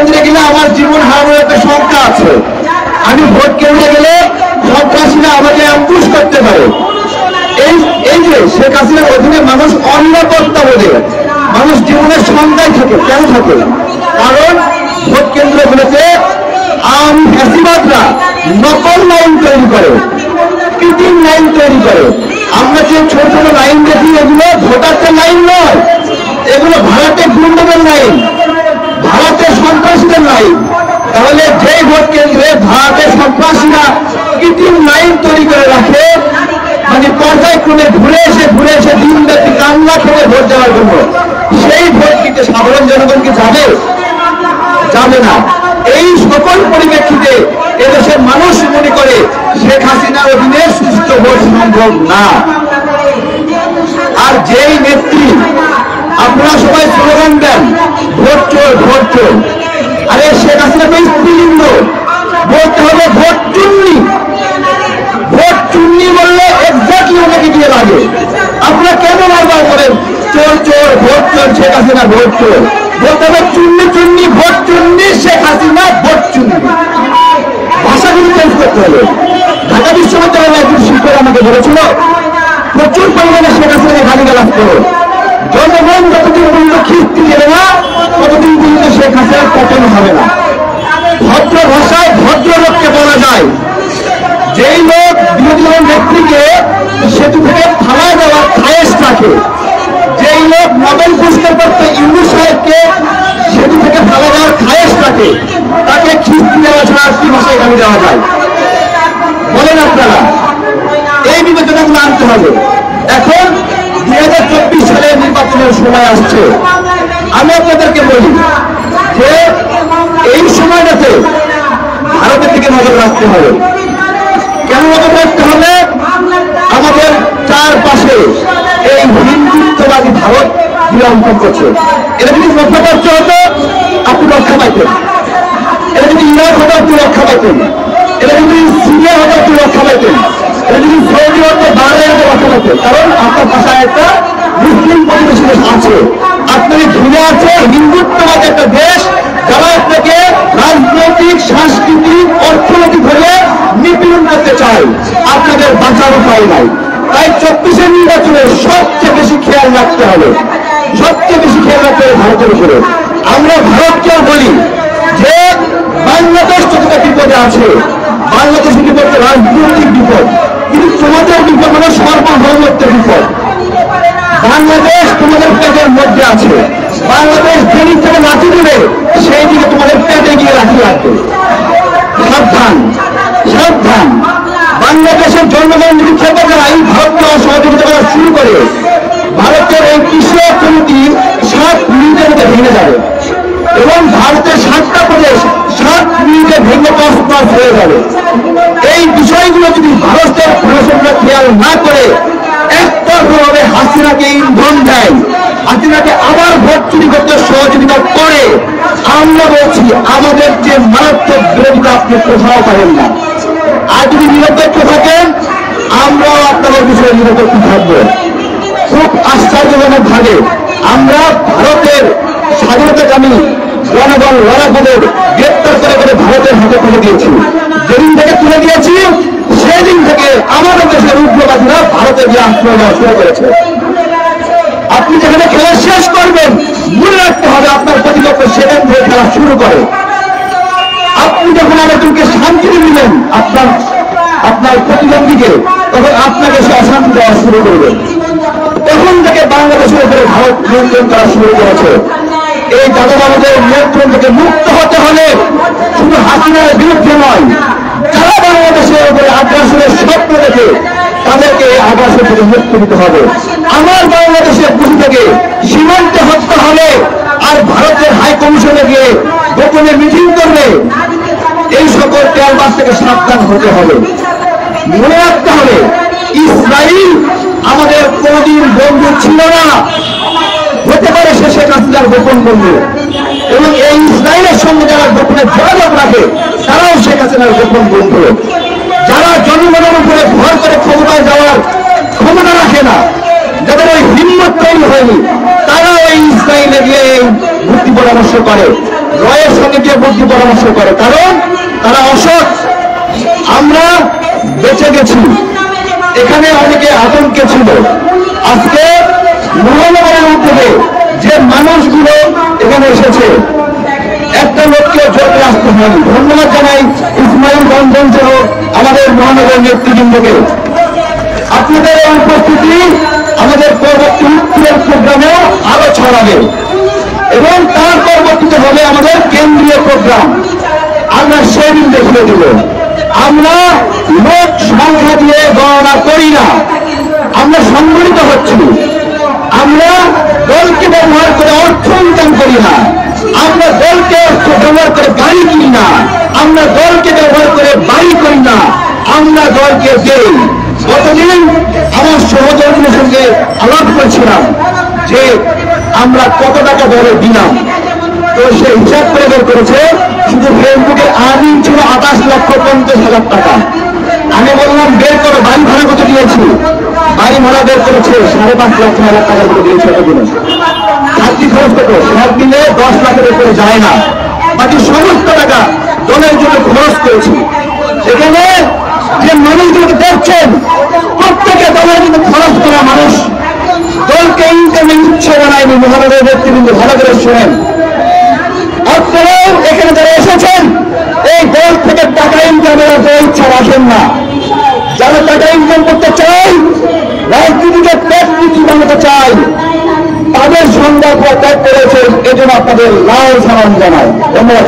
কেন্দ্রে গেলে আমার জীবন হারানোর একটা শঙ্কা আছে। আমি ভোট কেন্দ্রে গেলে সন্ত্রাসীরা আমাকে অ্যাম্বুশ করতে পারে। এই এই যে শেখ হাসিনার অধীনে মানুষ অনিরাপত্তা বোধে, মানুষ জীবনের সন্ধ্যায় থাকে, কেন থাকে? কারণ ভোট কেন্দ্রগুলোতে আম ফ্যাসিবাদরা নকল লাইন তৈরি করে কৃত্রিম লাইন তৈরি করে। আমরা যে ছোট ছোট লাইন দেখি, এগুলো ভোটারদের লাইন নয়, এগুলো ভারতের গুন্ডদের লাইন। ভারতের সন্ত্রাসীদের লাইন। তাহলে যে ভোট কেন্দ্রে ভারতের সন্ত্রাসীরা কৃত্রিম লাইন তৈরি করে রাখে মানে পর্যায়ক্রমে ঘুরে এসে ঘুরে এসে দিন ব্যাপী কান্না করে ভোট দেওয়ার জন্য। সেই ভোট দিতে সাধারণ জনগণ কি যাবে যাবে না। এই সকল পরিপ্রেক্ষিতে এদেশের মানুষ মনে করে শেখ হাসিনার অধীনে সুস্থ ভোট সম্ভব না। আর যেই নেত্রী আপনারা সবাই স্লোগান দেন, ভোট চোর ভোট চোর। আরে শেখ হাসিনা তো স্ত্রীলিঙ্গ। বলতে হবে ভোট চুন্নি। ভোট চুন্নি বললে এক্স্যাক্টলি ওনাকে দিয়ে লাগে। আপনারা কেন বারবার করেন চোর চোর, ভোট চোর, শেখ হাসিনা, ভোট চোর। বলতে হবে চুন্নি চুন্নি, ভোট চুন্নি, শেখ হাসিনা, ভোট চুন্নি। ভাষাগুলি চেঞ্জ করতে হবে। ঢাকা বিশ্ববিদ্যালয়ের একজন শিক্ষক আমাকে বলেছিল, প্রচুর পরিমাণে শেখ হাসিনাকে গালি গালাজ করো। জনগণ যতদিন পর্যন্ত খিস্তি দেবে না, ততদিন পর্যন্ত শেখ হাসিনার পতন হবে না। ভদ্র ভাষায় ভদ্র লোককে বলা যায়। যেই লোক বিরোধী দলের নেত্রীকে সেতু থেকে থানায় দেওয়ার খায়েস রাখে, যেই লোক নোবেল পুরস্কার করতে ইন্দু সাহেবকে সেতু থেকে থানা দেওয়ার খায়েস রাখে, তাকে খিস্তি দেওয়া ছাড়া কি ভাষায় গালি দেওয়া যায়? বলেন আপনারা, এই বিবেচনাগুলো আনতে হবে। এখন সময় আসছে। আমি আপনাদেরকে বলি যে এই সময়টাতে ভারতের দিকে নজর রাখতে হবে। কেন নজর রাখতে হবে? আমাদের চারপাশে এই হিন্দুত্ববাদী ভারত বিলম্বন করছে। এটা যদি মধ্যপ্রাচ্য হতো, আপনি রক্ষা পাইতেন। এটা যদি ইরাক হতো, আপনি রক্ষা পাইতেন। এটা যদি সিরিয়া হতো, আপনি রক্ষা পাইতেন। এটা যদি সৌদি হতো, বাংলাদেশ রক্ষা পাইতেন। কারণ আপনার ভাষায় একটা মুসলিম পরিবেশ আছে। আপনাকে ঘিরে আছে হিন্দুত্ববাদ একটা দেশ, যারা আপনাকে রাজনৈতিক, সাংস্কৃতিক, অর্থনৈতিক ভাবে নিপীড়ন করতে চায়। আপনাদের বাঁচার উপায় নাই। তাই চব্বিশের নির্বাচনে সবচেয়ে বেশি খেয়াল রাখতে হবে। সবচেয়ে বেশি খেয়াল রাখতে হবে ভারতের উপরে। আমরা ভারতকেও বলি যে, বাংলাদেশ যতটা বিপদে আছে, বাংলাদেশের বিপদ রাজনৈতিক বিপদ। কিন্তু তোমাদের বিপদ হলো সর্বভৌমত্বের বিপদ। বাংলাদেশ তোমাদের পেটের মধ্যে আছে। বাংলাদেশ যেদিক থেকে লাঠি দিবে সেই দিকে তোমাদের পেটে গিয়ে রাখি রাখবে সাবধান সাবধান। বাংলাদেশের যদি খেতে যায় ভারতকে সহযোগিতা করা শুরু করে। ভারতের এই কৃষক কমিটি সাত মিনিটের মধ্যে ভেঙে যাবে। এবং ভারতের সাতটা প্রদেশ সাত মিনিটে ভেঙে তসমাস হয়ে যাবে। এই বিষয়গুলো যদি ভারতের প্রশাসনরা খেয়াল না করে, একতরফাভাবে হাসিনাকে ইন্ধন দেয় হাসিনাকে আবার ভোট চুরি করতে সহযোগিতা করে আমরা বলছি আমাদের যে মারাত্মক বিরোধিতা আপনি কোথাও পাবেন না। আর যদি নিরপেক্ষ থাকেন আমরাও আপনাদের বিষয়ে নিরপেক্ষ থাকব। খুব আশ্চর্যজনক ভাবে আমরা ভারতের স্বাধীনতাকামী জনগণ লড়াকুদের গ্রেপ্তার করে করে ভারতের হাতে তুলে দিয়েছি। যেদিন থেকে তুলে দিয়েছি, সেদিন থেকে আমাদের দেশের উগ্রবাদীরা ভারতে গিয়ে আশ্রয় নেওয়া শুরু করেছে। আপনি যেখানে খেলা শেষ করবেন, মনে রাখতে হবে আপনার প্রতিপক্ষ সেখান থেকে খেলা শুরু করে। আপনি যখন আরেকজনকে শান্তি দিলেন, আপনার আপনার প্রতিদ্বন্দ্বীকে তখন আপনাকে সে অশান্তি দেওয়া শুরু করবে। তখন থেকে বাংলাদেশের উপরে ভারত নিয়ন্ত্রণ করা শুরু করেছে। এই জাতীয়তাবাদের নিয়ন্ত্রণ থেকে মুক্ত হতে হলে শুধু হাসিনার বিরুদ্ধে নয় যারা বাংলাদেশের উপরে আগ্রাসনের স্বপ্ন দেখে তাদেরকে এই আগ্রাসন থেকে মুক্ত দিতে হবে আমার বাংলাদেশের পুঁজি থেকে সীমান্তে হত্যা হলে আর ভারতের হাই কমিশনে গিয়ে গোপনে মিটিং করলে এই সকল তেলবাস থেকে সাবধান হতে হবে। মনে রাখতে হবে ইসরায়েল আমাদের কোনদিন বন্ধু ছিল না। হতে পারে সে শেখ হাসিনার গোপন বন্ধু। এবং এই ইসরায়েলের সঙ্গে যারা গোপনে যোগাযোগ রাখে, তারাও শেখ হাসিনার গোপন বন্ধু। যারা জনগণের উপরে ভর করে ক্ষমতায় যাওয়ার ক্ষমতা রাখে না, যাদের ওই হিম্মত তৈরি হয়নি, তারা ওই ইসরায়েলে গিয়ে ভর্তি পরামর্শ করে, রয়ের সঙ্গে গিয়ে বুদ্ধি পরামর্শ করে। কারণ তারা অসৎ। আমরা বেঁচে গেছি। এখানে অনেকে আতঙ্কে ছিল। আজকে মহানগরের মধ্যে যে মানুষগুলো এখানে এসেছে, একটা লোককে জোর আসতে হয়নি। ধন্যবাদ জানাই ইসমাইল রঞ্জন সহ আমাদের মহানগর নেতৃবৃন্দকে। আপনাদের এই উপস্থিতি আমাদের পরবর্তী উত্তরের প্রোগ্রামেও আরও ছড়াবে এবং তার পরবর্তীতে হবে আমাদের কেন্দ্রীয় প্রোগ্রাম। আমরা সেদিন দেখিয়ে দিব। আমরা লোক সংখ্যা দিয়ে গণনা করি না। আমরা সংগঠিত হচ্ছি। আমরা দলকে ব্যবহার করে অর্থ ইনকাম করি না। আমরা দলকে অর্থ ব্যবহার করে গাড়ি কিনি না। আমরা দলকে ব্যবহার করে বাড়ি করি না। আমরা দলকে দেই। গতদিন আমার সহযোগীদের সঙ্গে আলাপ করেছিলাম যে আমরা কত টাকা দলে দিলাম। তো সে হিসাব করে বের করেছে শুধু ফেসবুকে আর্নিং ছিল আঠাশ লক্ষ পঞ্চাশ হাজার টাকা। আমি বললাম, বের করো, বাড়ি ভাড়া কত দিয়েছি? বাড়ি ভাড়া বের করেছে সাড়ে পাঁচ লক্ষ হাজার টাকা করে দিয়েছে এতদিনে। চাকরি খরচ কত সব দিলে দশ লাখের উপরে যায় না। বাকি সমস্ত টাকা দলের জন্য খরচ করেছি। সেখানে যে মানুষগুলোকে দেখছেন, প্রত্যেকে দলের জন্য খরচ করা মানুষ। দলকে ইনকামে ইচ্ছে বানায়নি। মহানগরের নেতৃবৃন্দ, ভালো করে শোনেন আপনারাও এখানে যারা এসেছেন এই দল থেকে টাকা ইনকামের অত রাখেন না। যারা টাকা ইনকাম করতে চাই, রাজনীতিকে পেট নীতি বানাতে চাই। তাদের সন্ধ্যা ত্যাগ করেছেন, এজন্য আপনাদের লাল সালাম জানাই। ধন্যবাদ